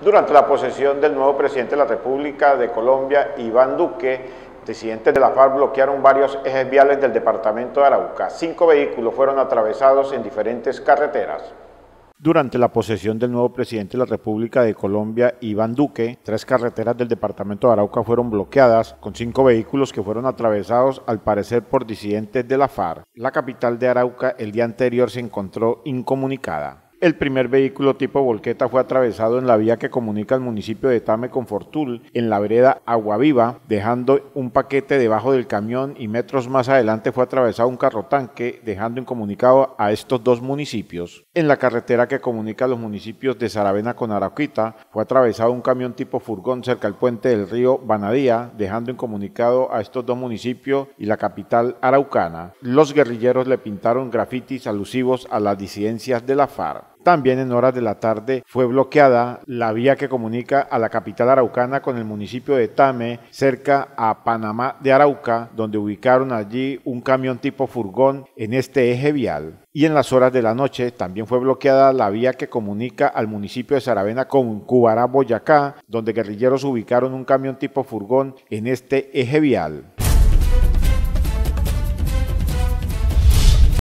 Durante la posesión del nuevo presidente de la República de Colombia, Iván Duque, presidentes de la FARC bloquearon varios ejes viales del departamento de Arauca. Cinco vehículos fueron atravesados en diferentes carreteras. Durante la posesión del nuevo presidente de la República de Colombia, Iván Duque, tres carreteras del departamento de Arauca fueron bloqueadas con cinco vehículos que fueron atravesados al parecer por disidentes de la FARC. La capital de Arauca el día anterior se encontró incomunicada. El primer vehículo tipo volqueta fue atravesado en la vía que comunica el municipio de Tame con Fortul, en la vereda Aguaviva, dejando un paquete debajo del camión y metros más adelante fue atravesado un carro tanque, dejando incomunicado a estos dos municipios. En la carretera que comunica los municipios de Saravena con Arauquita, fue atravesado un camión tipo furgón cerca del puente del río Banadía, dejando incomunicado a estos dos municipios y la capital araucana. Los guerrilleros le pintaron grafitis alusivos a las disidencias de la FARC. También en horas de la tarde fue bloqueada la vía que comunica a la capital araucana con el municipio de Tame, cerca a Panamá de Arauca, donde ubicaron allí un camión tipo furgón en este eje vial. Y en las horas de la noche también fue bloqueada la vía que comunica al municipio de Saravena con Cubará, Boyacá, donde guerrilleros ubicaron un camión tipo furgón en este eje vial.